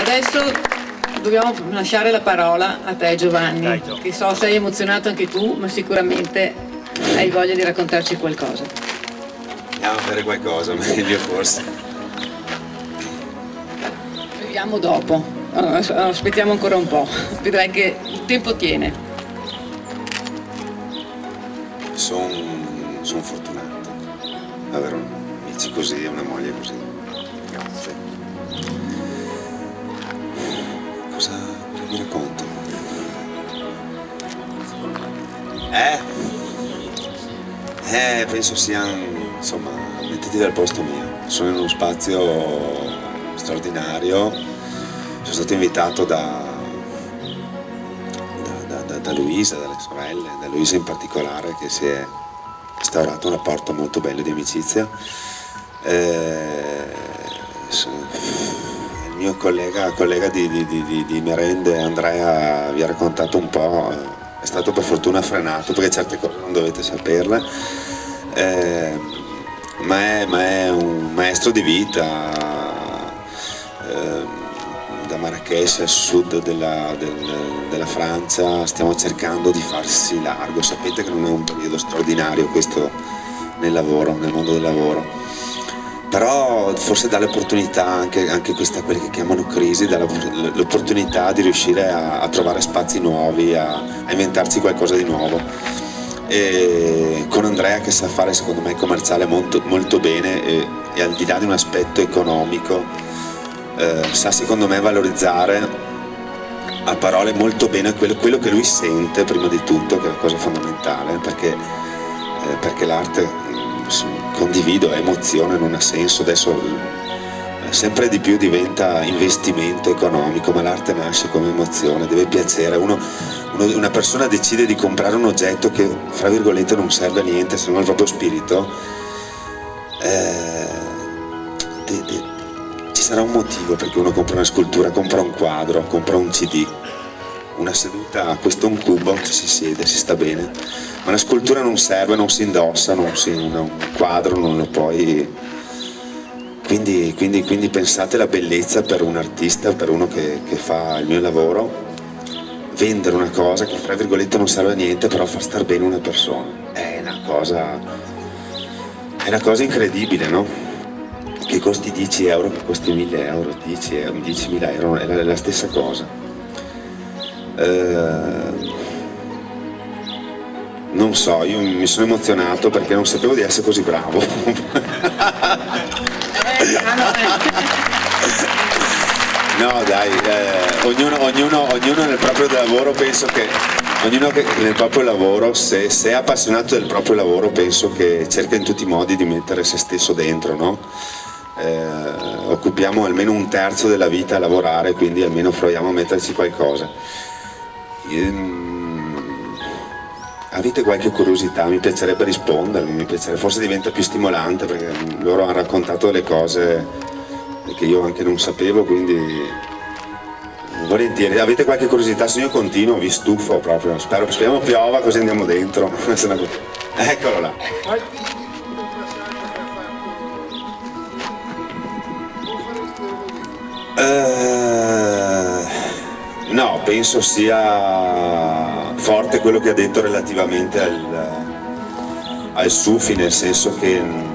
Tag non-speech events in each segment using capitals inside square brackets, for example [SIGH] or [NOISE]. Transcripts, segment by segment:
Adesso dobbiamo lasciare la parola a te Giovanni, Dai, che so sei emozionato anche tu, ma sicuramente hai voglia di raccontarci qualcosa. Andiamo a fare qualcosa, [LAUGHS] meglio forse. Vediamo dopo, aspettiamo ancora un po', vedrai che il tempo tiene. Sono son fortunato avere un- amici così e una moglie così. Grazie. Cosa, mi racconto? Eh? Eh, penso siano, insomma, mettiti dal posto mio. Sono in uno spazio straordinario. Sono stato invitato da, da, da- da- Luisa, dalle sorelle, da Luisa in particolare, che si è instaurato un rapporto molto bello di amicizia. Eh, so- il mio collega, collega di, di- di- di- merende, Andrea, vi ha raccontato un po', eh, è stato per fortuna frenato perché certe cose non dovete saperle, Eh, ma, è, ma è un maestro di vita. eh, da Marrakesh al sud della, del- della Francia stiamo cercando di farsi largo. Sapete che non è un periodo straordinario questo nel lavoro, nel mondo del lavoro. Però forse dà l'opportunità, anche, anche questa, quelle che chiamano crisi, dà l'opp- l'opportunità di riuscire a, a trovare spazi nuovi, a, a inventarsi qualcosa di nuovo. E con Andrea che sa fare secondo me commerciale molto, molto bene e, e al di là di un aspetto economico eh, sa secondo me valorizzare a parole molto bene quello, quello che lui sente prima di tutto, che è la cosa fondamentale, perché, eh, perché l'arte mm, s- condivido, è emozione, non ha senso, adesso eh, sempre di più diventa investimento economico, ma l'arte nasce come emozione, deve piacere. Uno, uno- una persona decide di comprare un oggetto che, fra virgolette, non serve a niente se non al proprio spirito. eh, de- de- ci sarà un motivo perché uno compra una scultura, compra un quadro, compra un CD. Una seduta, questo è un cubo, ci si siede, si sta bene. Ma una scultura non serve, non si indossa, non si- un quadro non lo puoi. Quindi, quindi- quindi pensate alla bellezza per un artista, per uno che, che fa il mio lavoro, vendere una cosa che fra virgolette non serve a niente, però fa star bene una persona. È una cosa. È una cosa incredibile, no? che costi 10 euro, che costi 1000 euro, 10 euro, 10.000 euro, è la, è la stessa cosa. Eh, non so, io mi sono emozionato perché non sapevo di essere così bravo. [LAUGHS] No dai, eh, ognuno, ognuno- ognuno nel proprio lavoro penso che ognuno che nel proprio lavoro, se, se è appassionato del proprio lavoro, penso che cerca in tutti i modi di mettere se stesso dentro, no? Eh, occupiamo almeno un terzo della vita a lavorare, quindi almeno proviamo a metterci qualcosa. Ehm, avete qualche curiosità? Mi piacerebbe rispondervi, mi piacerebbe- forse diventa più stimolante perché loro hanno raccontato delle cose che io anche non sapevo, quindi volentieri. Avete qualche curiosità? Se io continuo vi stufo proprio, spero, speriamo piova così andiamo dentro. [LAUGHS] Eccolo là. Penso sia forte quello che ha detto relativamente al, al Sufi, nel senso che mm,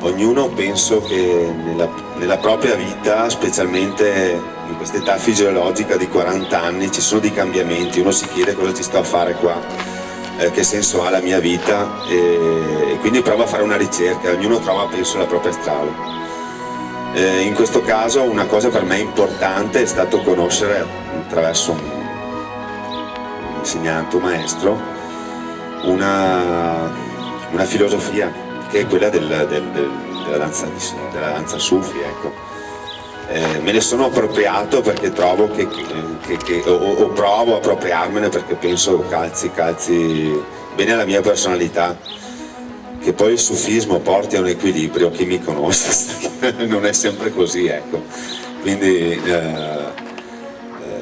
ognuno penso che nella, nella propria vita, specialmente in questa età fisiologica di 40 anni, ci sono dei cambiamenti, uno si chiede cosa ci sto a fare qua, eh, che senso ha la mia vita e, quindi prova a fare una ricerca, ognuno trova penso la propria strada. Eh, in questo caso una cosa per me importante è stato conoscere attraverso un, insegnante, un maestro, una, una filosofia che è quella del- del- del- della, danza, della danza sufi. Ecco. Eh, me ne sono appropriato perché trovo che, che- che- o, o provo a appropriarmene perché penso calzi, calzi bene alla mia personalità che poi il sufismo porti a un equilibrio, chi mi conosce [LAUGHS] non è sempre così, ecco. Quindi eh,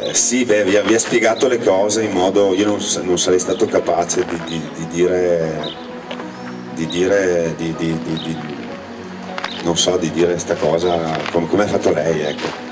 eh, sì, beh, vi, vi ha spiegato le cose in modo, io non, non sarei stato capace di, di- di dire, di dire, di, non so di dire questa cosa come, come ha fatto lei, ecco.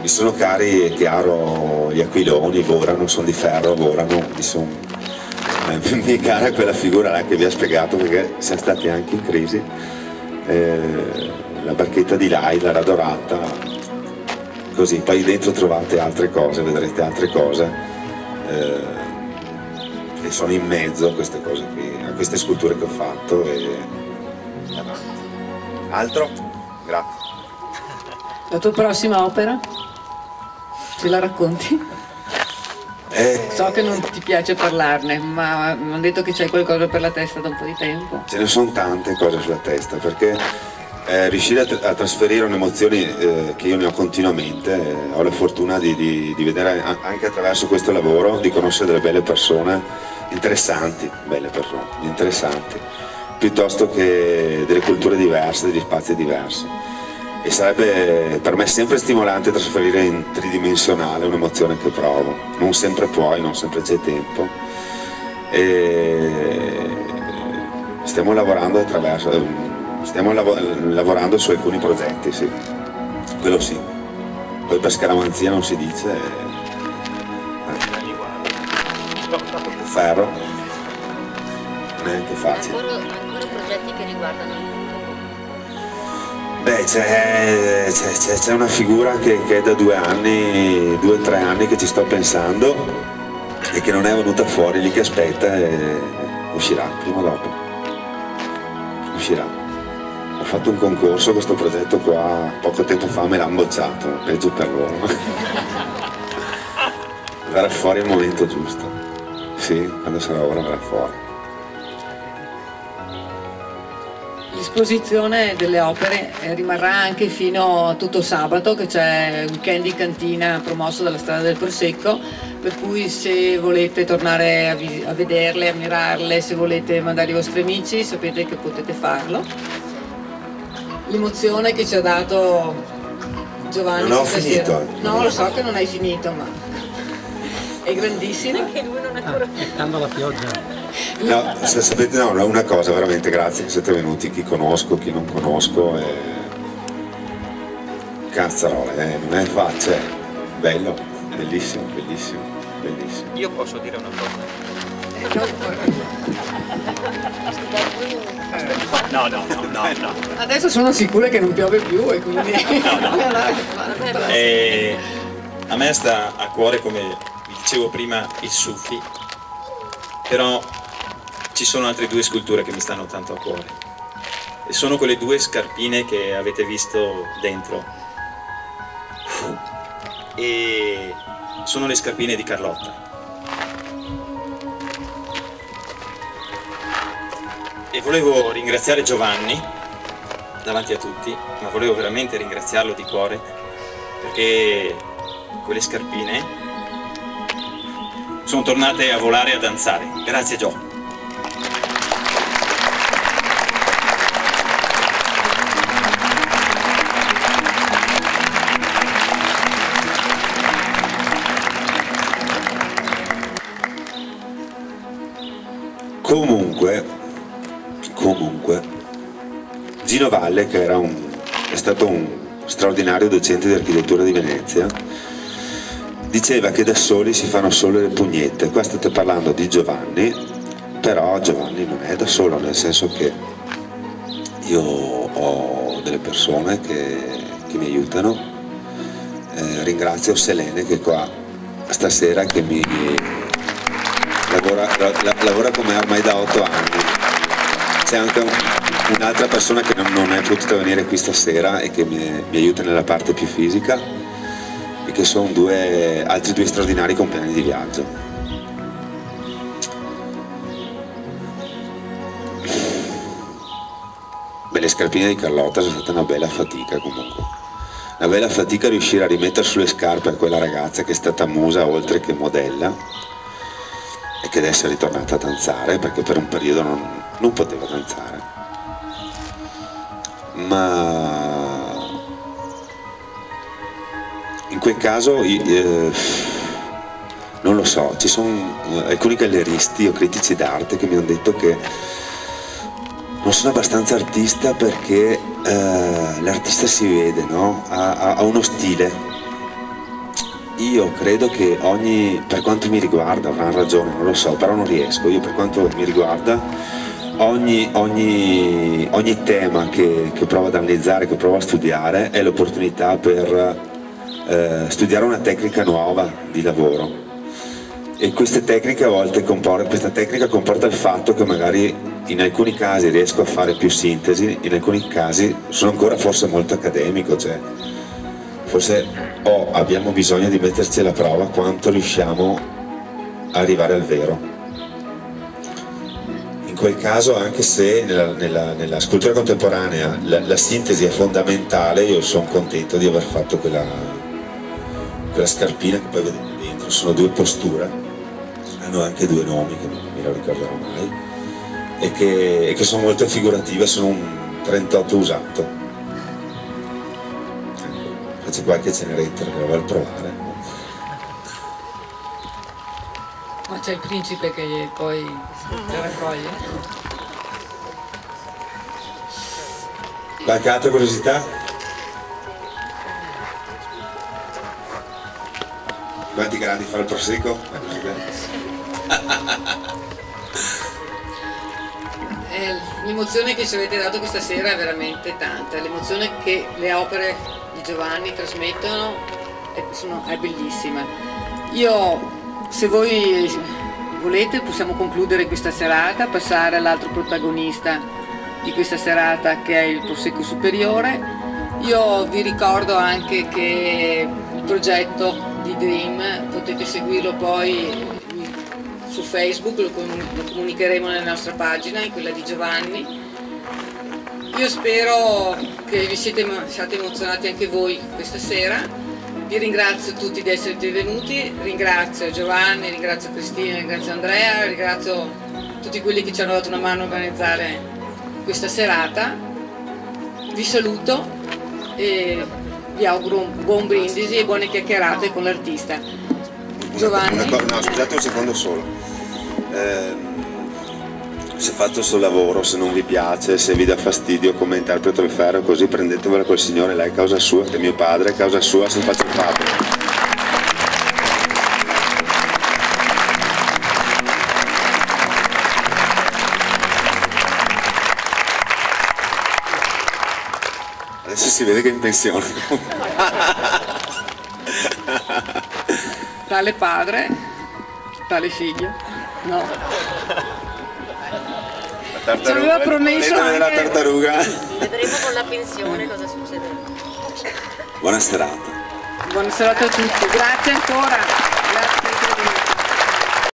Mi sono cari, è chiaro, gli aquiloni volano, sono di ferro, volano, mi mi [LAUGHS] è cara quella figura là che vi ha spiegato perché siamo stati anche in crisi. Eh, la barchetta di Laila, la dorata, così, poi dentro trovate altre cose, vedrete altre cose eh, che sono in mezzo a queste cose qui, a queste sculture che ho fatto e. Altro? Grazie. La tua prossima opera? Ce la racconti? Eh, So che non ti piace parlarne, ma mi hanno detto che c'hai qualcosa per la testa da un po' di tempo. ce ne sono tante cose sulla testa perché eh, riuscire a, tra- a trasferire un'emozione eh, che io ne ho continuamente, eh, ho la fortuna di, di- di vedere anche attraverso questo lavoro, di conoscere delle belle persone interessanti, belle persone, interessanti, piuttosto che delle culture diverse, degli spazi diversi. E sarebbe per me sempre stimolante trasferire in tridimensionale un'emozione che provo. Non sempre puoi, non sempre c'è tempo. E stiamo lavorando attraverso, stiamo lavo- lavorando su alcuni progetti, sì. Quello sì. Poi per scaramanzia non si dice. eh, ferro. Non è anche facile. Ancora, ancora progetti che riguardano il. Beh, c'è, una figura che, che è da due anni, due o tre anni che ci sto pensando e che non è venuta fuori lì che aspetta e uscirà prima o dopo. Uscirà. Ho fatto un concorso, questo progetto qua poco tempo fa me l'hanno bocciato, peggio per loro. [LAUGHS] verrà fuori al momento giusto. Sì, quando sarà ora verrà fuori. L'esposizione delle opere eh, rimarrà anche fino a tutto sabato, che c'è un weekend in cantina promosso dalla strada del Prosecco, per cui se volete tornare a, a vederle, ammirarle, se volete mandare i vostri amici, sapete che potete farlo. L'emozione che ci ha dato Giovanni Non ho finito. No, lo so che non hai finito, ma è grandissima. Anche lui non ha ancora Aspettando la pioggia. No, se sapete, no, no, una cosa, veramente grazie che siete venuti, chi conosco, chi non conosco. E... Cazzarole, eh, non è facile, è bello, bellissimo, bellissimo, bellissimo. Io posso dire una cosa? No, no, no, no, no. Adesso sono sicura che non piove più e quindi... [LAUGHS] Eh, a me sta a cuore, come vi dicevo prima, il Sufi, però ci sono altre due sculture che mi stanno tanto a cuore. E sono quelle due scarpine che avete visto dentro. E sono le scarpine di Carlotta. E volevo ringraziare Giovanni davanti a tutti, ma volevo veramente ringraziarlo di cuore perché quelle scarpine sono tornate a volare e a danzare. Grazie Gio. Comunque, comunque, Gino Valle, che era un, è stato un straordinario docente di architettura di Venezia, diceva che da soli si fanno solo le pugnette. Qua state parlando di Giovanni, però Giovanni non è da solo, nel senso che io ho delle persone che, che mi aiutano. Eh, ringrazio Selene che è qua stasera che mi lavora, la- lavora con me ormai da otto anni. C'è anche un- un'altra persona che non, non è potuta venire qui stasera e che mi, mi aiuta nella parte più fisica che sono due, altri due straordinari compagni di viaggio. Beh, le scarpine di Carlotta sono state una bella fatica comunque. Una bella fatica riuscire a rimettere sulle scarpe a quella ragazza che è stata musa oltre che modella e che adesso è ritornata a danzare perché per un periodo non, non poteva danzare. Ma quel caso eh, non lo so, ci sono eh, alcuni galleristi o critici d'arte che mi hanno detto che non sono abbastanza artista perché eh, l'artista si vede, no? ha, ha, uno stile. Io credo che ogni, per quanto mi riguarda, avranno ragione, non lo so, però non riesco, io per quanto mi riguarda, ogni, ogni, ogni tema che, che, provo ad analizzare, che provo a studiare, è l'opportunità per eh, studiare una tecnica nuova di lavoro. E queste tecniche a volte comporta, questa tecnica comporta il fatto che magari in alcuni casi riesco a fare più sintesi, in alcuni casi sono ancora forse molto accademico, cioè forse oh, abbiamo bisogno di metterci alla prova quanto riusciamo a arrivare al vero. In quel caso, anche se nella, nella, nella scultura contemporanea la, la, sintesi è fondamentale, io sono contento di aver fatto quella, quella scarpina che poi vedete dentro, sono due posture, hanno anche due nomi che non mi lo ricorderò mai e che, e che sono molto figurative, sono un 38 usato. Ecco, faccio qualche cenerentola che lo vuole provare. Ma c'è il principe che poi lo raccoglie? Qualche altra curiosità? Quanti gradi fa il prosecco? Eh, l'emozione che ci avete dato questa sera è veramente tanta, l'emozione che le opere di Giovanni trasmettono è, sono, è bellissima. Io, se voi volete, possiamo concludere questa serata, passare all'altro protagonista di questa serata che è il Prosecco Superiore. Io vi ricordo anche che il progetto di Dream potete seguirlo poi su Facebook, lo, comunicheremo nella nostra pagina, in quella di Giovanni. Io spero che vi siete, siate emozionati anche voi questa sera. Vi ringrazio tutti di essere venuti, ringrazio Giovanni, ringrazio Cristina, ringrazio Andrea, ringrazio tutti quelli che ci hanno dato una mano a organizzare questa serata. Vi saluto e vi auguro un buon brindisi e buone chiacchierate con l'artista. Giovanni. Una, no, scusate un secondo solo eh, se fate il suo lavoro, se non vi piace, se vi dà fastidio come interpreto il ferro, così prendetevela col Signore, lei è causa sua, che è mio padre, è causa sua, se faccio il fatto. Adesso si vede che è in pensione. tale padre, tale figlio. No. La tartaruga. Ci aveva promesso anche... della tartaruga. Vedremo con la pensione cosa succederà. Buona serata. Buona serata a tutti, grazie ancora.